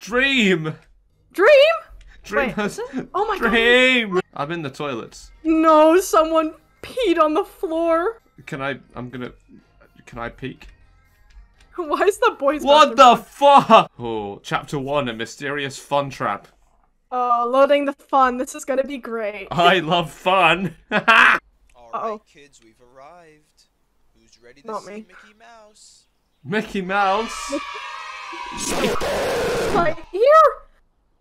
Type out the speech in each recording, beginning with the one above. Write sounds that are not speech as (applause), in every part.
Dream! Dream? Dream Wait, has. Oh my god. Dream! I'm in the toilets. No, someone peed on the floor. Can I? I'm gonna. Can I peek? (laughs) Why is the boys? What the fuck? Oh, chapter one: A mysterious fun trap. Oh, loading the fun. This is gonna be great. I love fun. Alright, (laughs) Uh-oh. kids, we've arrived. Who's ready to Not see me. Mickey Mouse? Mickey Mouse. Right here.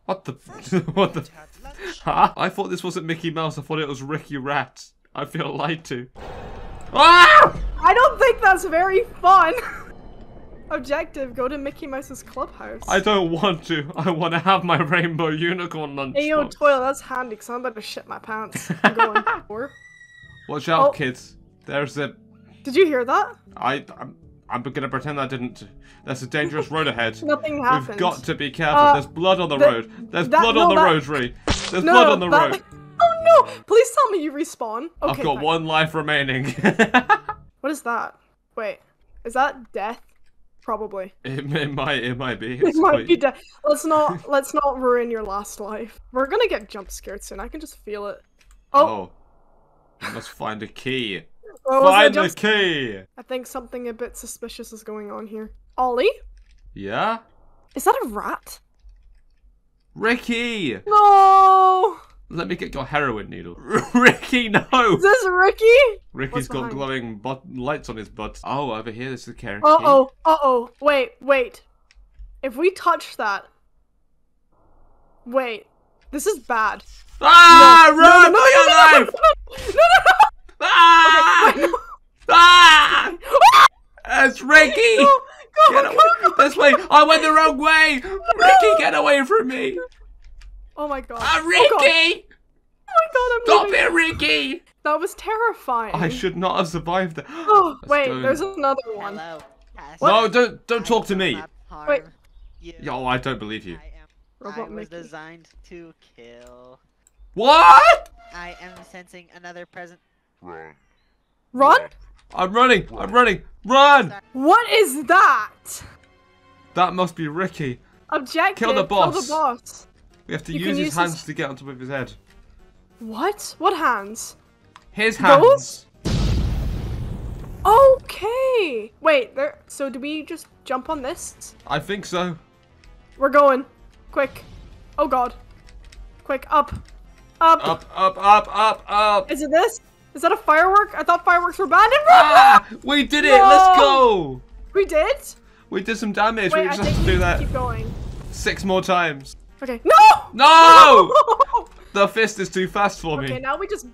What the? (laughs) what the? (laughs) Huh? I thought this wasn't Mickey Mouse. I thought it was Ricky Rat. I feel lied to. Ah! I don't think that's very fun. (laughs) Objective: Go to Mickey Mouse's clubhouse. I don't want to. I want to have my rainbow unicorn lunch. Hey yo, toilet. That's handy. Cause I'm about to shit my pants. I'm going. Or- Watch out, Oh. kids. There's a. Did you hear that? I. I'm, I'm gonna pretend I didn't. There's a dangerous road ahead. (laughs) Nothing happened. We've got to be careful. Uh, There's blood on the the- road. There's that- blood no, on the that- road, Ree. There's no, blood on the that- road. Oh no! Please tell me you respawn. Okay. I've got thanks. one life remaining. (laughs) What is that? Wait, is that death? Probably. (laughs) it, it might. It might be. It might quite- be death. Let's not. let's not ruin your last life. We're gonna get jump scared soon. I can just feel it. Oh, Oh. I must find a key. Oh, was find that the just- key. I think something a bit suspicious is going on here. Ollie, Yeah. is that a rat? Ricky. No. Let me get your heroin needle. Ricky, no. Is this Ricky? Ricky's What's got behind? glowing butt lights on his butt. Oh, over here, this is the carrot Uh oh, Uh oh. Wait. Wait. If we touch that. Wait. This is bad. Ah, No, run no, for your no, no, life! No, no, no, Ah! no, no. Ah! It's Ricky! Go, go, Get go, away! go. This way! I went the wrong way! Ricky, get away from me! Oh my god. Ah, Oh god. Ricky! Oh my god, I'm Stop leaving. it, Ricky! That was terrifying. I should not have survived that. Oh, Let's wait, go. there's another one. Hello. No, don't don't talk to me. Wait. Yo, I don't believe you. I am. Robot I was Mickey. designed to kill. What? I am sensing another present. Run? I'm running! I'm running! Run! What is that? That must be Ricky. Objective. Kill the Kill boss. the boss. We have to You use his use hands his- to get on top of his head. What? What hands? His hands. Those? Okay. Wait, there. So do we just jump on this? I think so. We're going. Quick. Oh god. Quick, up. Up. Up, up, up, up, up. Is it this? Is that a firework? I thought fireworks were banned in (laughs) Ah! We did it! Let's go! We did? We did some damage. Wait, we I just think have to do that keep going. six more times. Okay. No! No! (laughs) The fist is too fast for me. okay, now we just.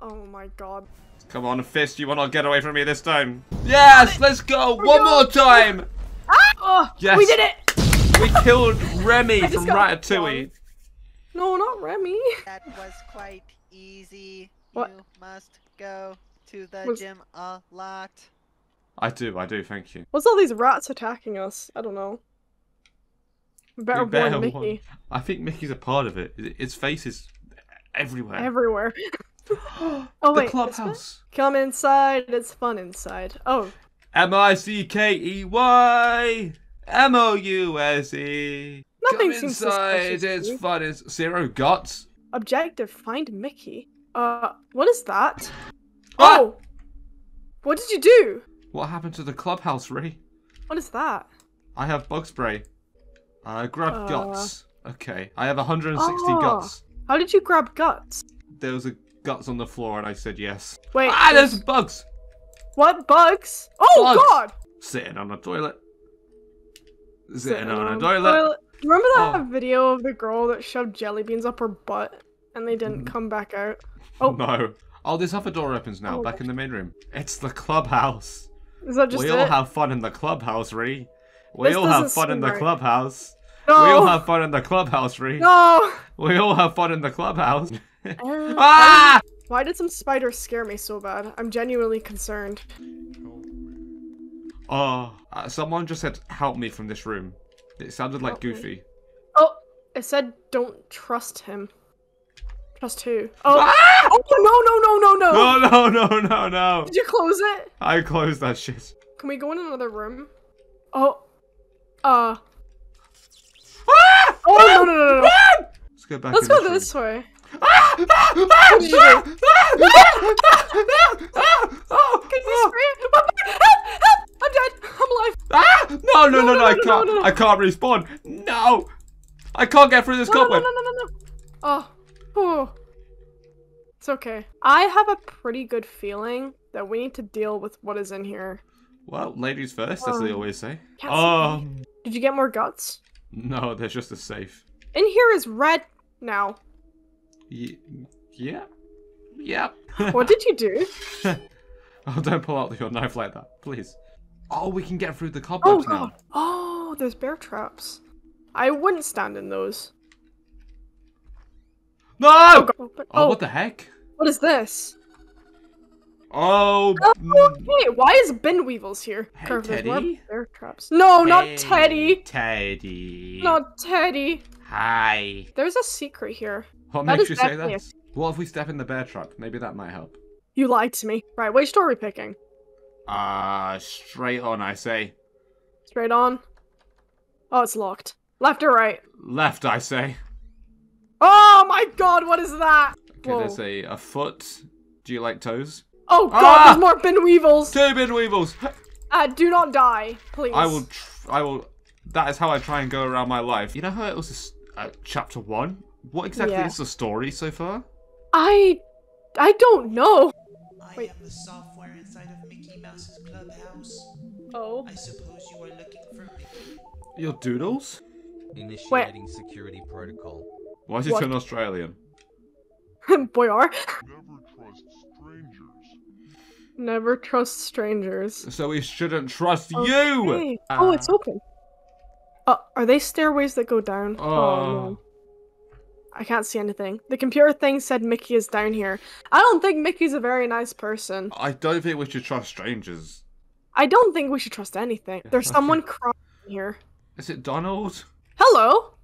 Oh my god. Come on, fist, you will not get away from me this time. Yes, let's go! One go. more time! Ah! Oh, Yes. We did it! We killed Remy (laughs) I just from got Ratatouille. No, not Remy. That was quite easy. What? You must go to the Was- gym a lot. I do, I do, thank you. What's all these rats attacking us? I don't know. We better We better warn warn- Mickey. I think Mickey's a part of it. His face is everywhere. Everywhere. (gasps) oh the wait. this way? clubhouse. Come inside. It's fun inside. Oh, M I C K E Y M O U S E. Nothing Come seems inside. suspicious It's fun. It's zero guts. objective. Find Mickey. Uh, what is that? What? Oh, what did you do? What happened to the clubhouse, Ray? What is that? I have bug spray. Uh, grab Uh. guts. Okay, I have 160 Oh. guts. How did you grab guts? There was a guts on the floor, and I said yes. Wait. ah, there's bugs what bugs? Oh Bugs. God! sitting on a toilet. Sitting, Sitting on a the toilet. Remember that Oh. video of the girl that shoved jelly beans up her butt and they didn't come back out? (laughs) Oh, No. Oh, this other door opens now. Oh, back in the main room. It's the clubhouse. is that just we it? all have fun in the clubhouse, Ree. We This all have fun in seem the right. clubhouse. no. We all have fun in the clubhouse, Ree. No. (laughs) We all have fun in the clubhouse. Uh, (laughs) ah! Why did some spiders scare me so bad? I'm genuinely concerned. Oh, uh, someone just said, "Help me from this room." It sounded like Help me. Goofy. Oh, it said don't trust him. Trust who? Oh, Ah! oh no, no, no, no, no! No, no, no, no, no. Did you close it? I closed that shit. Can we go in another room? Oh, uh. Ah! Oh no, no, no, no, no! Run! Let's go back Let's go this this way. Ah! Ah! Ah! did you Ah! Ah! Ah! Ah! Ah! Can you it? Help! Help! I'm dead. I'm alive. Ah! No, no, no, no, no, I no, can't. no, no. I can't respawn. No! I can't get through this No, no, no, cobweb. no, no, no, no. Oh, oh. It's okay. I have a pretty good feeling that we need to deal with what is in here. Well, ladies first, as they Um, always say. can't Um, Did you get more guts? no, there's just a safe. In here is red now. Ye- Yeah. Yep. (laughs) What did you do? (laughs) oh, don't pull out your knife like that, please. Oh, we can get through the Oh cobwebs now. god. Oh, there's bear traps. I wouldn't stand in those. No! Oh, god. Oh, oh, what the heck? what is this? Oh, Oh, mm, okay. Why is bin weevils here? Hey, Carve Teddy? Bear traps. No, not hey, Teddy. Teddy. Not Teddy. Hi. There's a secret here. What That makes you say definitely that? What if we step in the bear trap? Maybe that might help. You lied to me. Right, which door are we picking? Uh, straight on, I say. Straight on. Oh, it's locked. Left or right? Left, I say. Oh my god, what is that? Okay, Whoa. there's a, a foot. Do you like toes? Oh god, Ah! there's more bin weevils. Two bin weevils. Uh, do not die, please. I will. Tr- I will. That is how I try and go around my life. You know how it was this, uh, chapter one. What exactly Yeah. is the story so far? I. I don't know. I Wait. am the software inside of Mickey Mouse's clubhouse. Oh. I suppose you are looking for Mickey. Your doodles? Initiating security protocol. Why is he What? an Australian? (laughs) Boyar. Never trust strangers. Never trust strangers. So we shouldn't trust you. Okay. oh, it's Ah. open. Uh, are they stairways that go down? Oh. no. I can't see anything. The computer thing said Mickey is down here. I don't think Mickey's a very nice person. I don't think we should trust strangers. I don't think we should trust anything. There's (laughs) someone crying here. Is it Donald? Hello.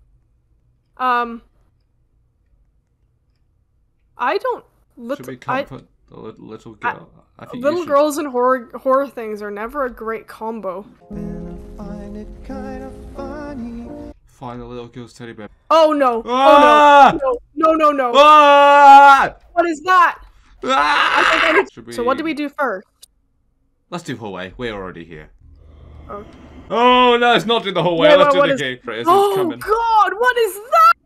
Um. I don't. Should we Little, I, the lit- little girl? I, think little should. girls and horror horror things are never a great combo. Find it kind of funny. Find the little girl's teddy bear. Oh no! Ah! Oh no! No! No! No! no. Ah! What is that? Ah! Should So what do we do first? Let's do hallway. We're already here. Oh. Oh no, it's not do the hallway. Wait, Let's wait, do the is- gate. It's Oh coming. God! What is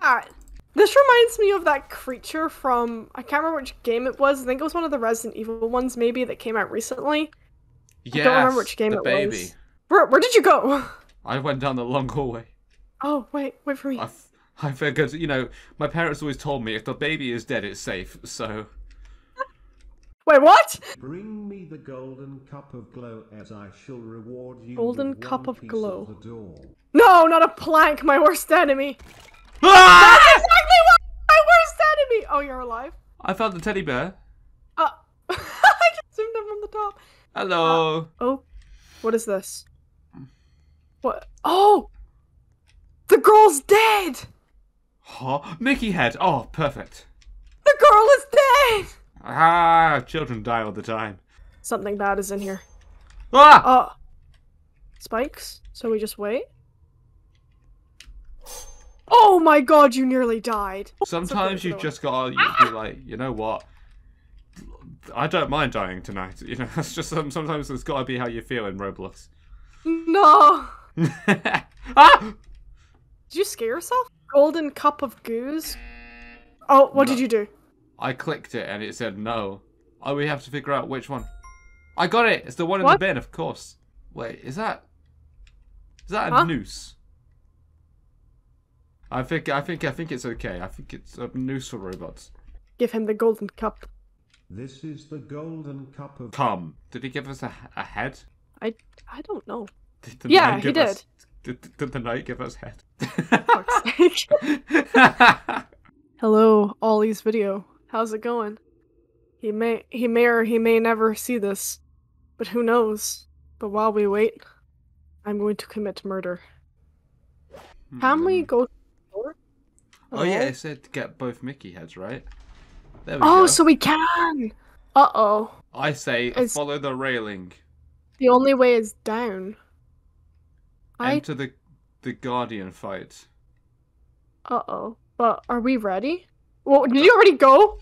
that? This reminds me of that creature from I can't remember which game it was. I think it was one of the Resident Evil ones, maybe that came out recently. Yes, don't remember which game the it baby. was. Where Where did you go? I went down the long hallway. Oh wait, wait for me. I, f- I figured, you know, my parents always told me if the baby is dead, it's safe. So Wait, what? Bring me the golden cup of glow as I shall reward you. Golden with cup one of piece glow. the door. No, not a plank. My worst enemy. ah! That's exactly what my worst enemy. Oh, you're alive. I found the teddy bear. Uh, (laughs) I just zoomed in from the top. Hello. Oh, what is this? What? Oh, the girl's dead. Huh? Mickey head. Oh, perfect. The girl is dead. Ah, children die all the time. Something bad is in here. Ah! Uh, spikes. So we just wait. Oh my god, you nearly died. Sometimes you just gotta be like, you know what? I don't mind dying tonight. You know, (laughs) that's just some, sometimes it's gotta be how you feel in Roblox. No. (laughs) ah! Did you scare yourself? Golden cup of goose. Oh, what did you do? I clicked it and it said no. Oh, we have to figure out which one. I got it. It's the one in What? the bin, of course. Wait, is that? Is that a Huh? noose? I think. I think. I think it's okay. I think it's a noose for robots. Give him the golden cup. This is the golden cup of Come. Did he give us a, a head? I I don't know. Did the Yeah, he give us- did. Did the knight give us head? Fuck's (laughs) sake. Hello, Ollie's video. How's it going? He may he may or he may never see this, but who knows? But while we wait, I'm going to commit murder. Can we go? Oh yeah, it said to get both Mickey heads, right? There we Oh, go. so we can. Uh oh. I say It's- follow the railing. The only way is down. I. Enter the the guardian fight. Uh oh. But are we ready? Well, did you already go?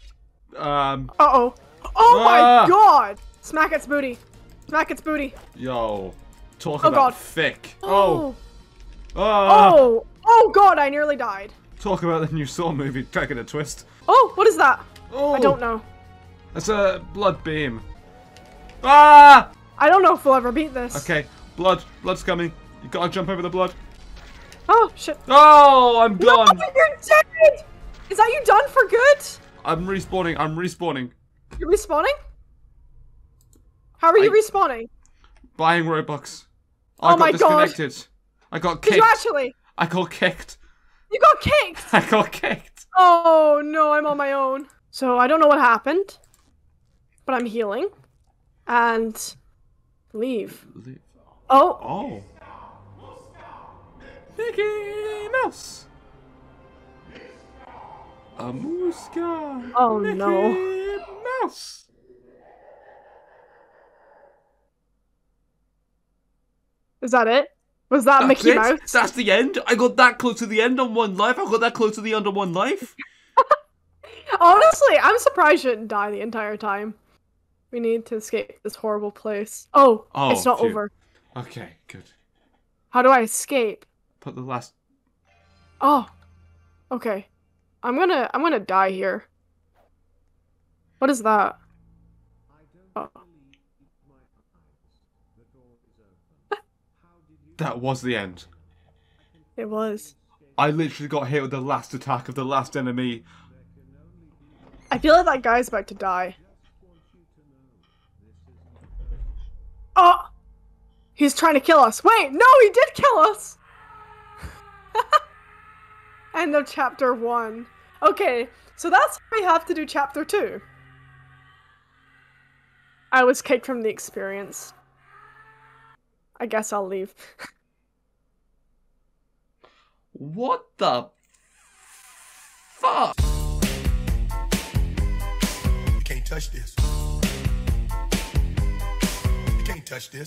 Um, Uh oh. Oh Ah! my god! Smack its booty. Smack its booty. yo, talk Oh, about God. thick. Oh. Oh, ah, Oh. Oh god, I nearly died. talk about the new Saw movie taking a twist. Oh, what is that? Oh, I don't know. It's a blood beam. Ah! I don't know if we'll ever beat this. Okay, blood, blood's coming. You gotta jump over the blood. Oh shit. Oh, I'm No, done. you're dead! Is that you done for good? I'm respawning. I'm respawning. You're respawning? How are you respawning? Buying Robux. Oh I got my God. disconnected. I got Did you actually? I got kicked. You got kicked! (laughs) I got kicked. Oh no, I'm on my own. So I don't know what happened, but I'm healing. And leave. Oh, Oh. Mickey Mouse. A guy. Oh, Mickey no. Mouse. is that it? Was that That's Mickey it? Mouse? That's the end. I got that close to the end on one life. I got that close to the end on one life. (laughs) Honestly, I'm surprised you didn't die the entire time. We need to escape this horrible place. Oh, Oh, it's not phew. over. Okay, good. How do I escape? Put the last. Oh, okay. I'm gonna I'm gonna die here. What is that? Oh. That was the end. It was. I literally got hit with the last attack of the last enemy. I feel like that guy's about to die. Oh! He's trying to kill us. Wait, no, he did kill us! (laughs) End of chapter one. Okay, so that's why we have to do chapter two. I was kicked from the experience. I guess I'll leave. What the fuck? You can't touch this. You can't touch this.